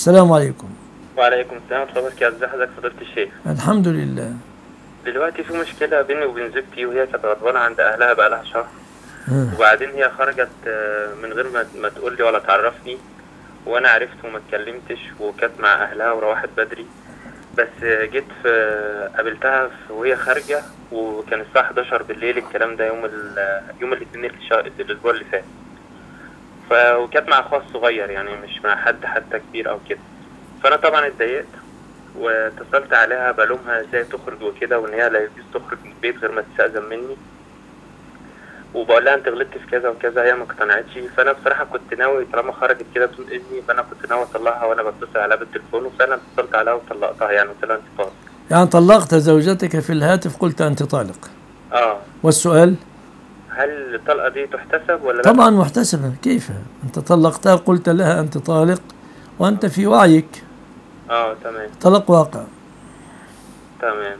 السلام عليكم. وعليكم السلام. ورحمة الله وبركاته ازي حضرتك فضيلة الشيخ. الحمد لله. دلوقتي في مشكلة بيني وبين زوجتي وهي كانت غضبانة عند أهلها بقالها شهر. آه. وبعدين هي خرجت آه، من غير ما ما تقول لي ولا تعرفني. وأنا عرفت وما اتكلمتش وكانت مع أهلها وروحت بدري. بس آه، جيت في قابلتها في- وهي خارجة وكان الساعة 11 بالليل الكلام ده يوم ال يوم الاثنين الأسبوع اللي فات. ف وكانت مع أخوها الصغير يعني مش مع حد حتى كبير أو كده. فأنا طبعا اتضايقت واتصلت عليها بلومها إزاي تخرج وكده وإن هي لا يجوز تخرج من البيت غير ما تستأذن مني. وبقول لها أنت غلطت في كذا وكذا هي ما اقتنعتش. فأنا بصراحة كنت ناوي طالما خرجت كده بدون إذني فأنا كنت ناوي أطلعها وأنا بتصل عليها بالتليفون. وفعلا اتصلت عليها وطلقتها يعني قلت لها أنت طالق. يعني طلقت زوجتك في الهاتف قلت أنت طالق. آه. والسؤال؟ هل الطلقة دي تحتسب ولا لا؟ طبعا محتسبة. كيف؟ أنت طلقتها قلت لها أنت طالق وأنت في وعيك. آه تمام. طلق واقع. تمام.